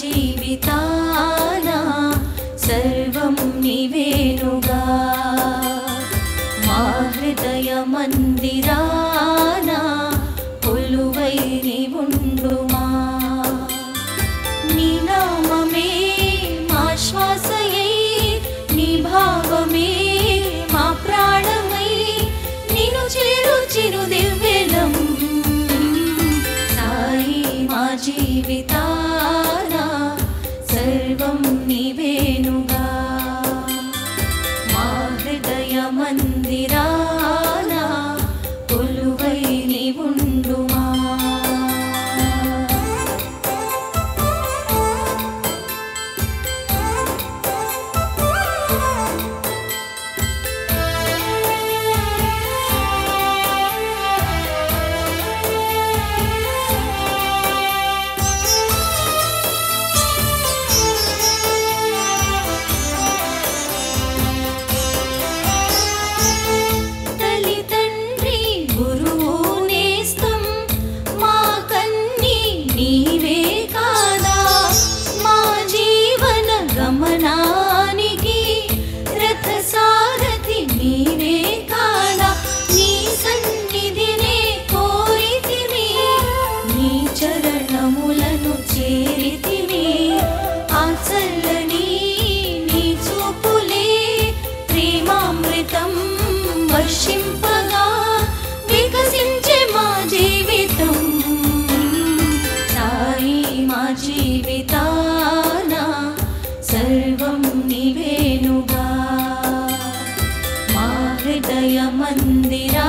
जीविताना सर्वम 니వే누가 మా హృదయ మందిరానా కొలువై నివుండుమా నీ నామమే మా ఆశసయి నీ భావమే మా ప్రాణమై నిను చేరు చిరు దివ్వెలం తాలి మా జీవితా मन्दिरा निवेणुगा मा हृदयमन्दिरा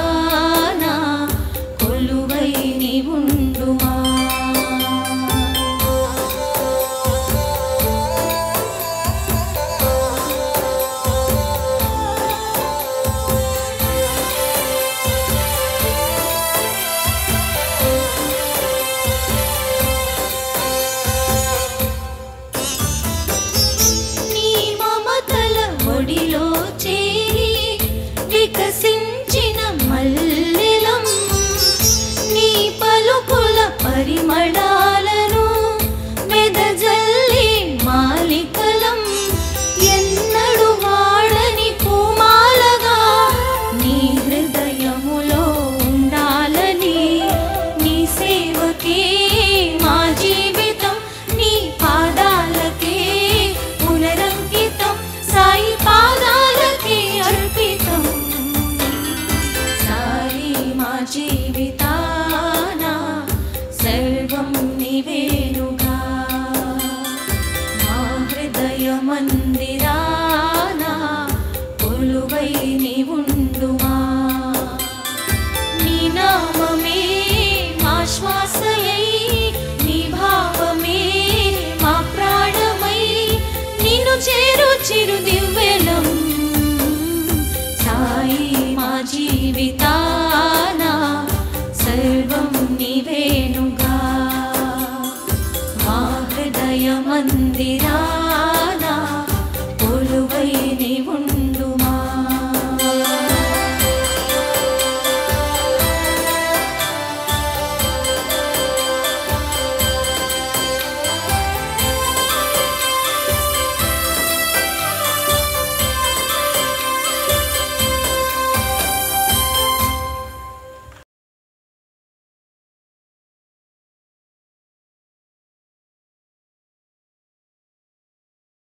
ेवके मा जीवितं नीपादालके पुनरङ्गितं साई पादालके अर्पितं सायी मा जीविताना सर्वं निवेणुका हृदय मन्दिर చిరు చిరు దివ్వెలమ్మ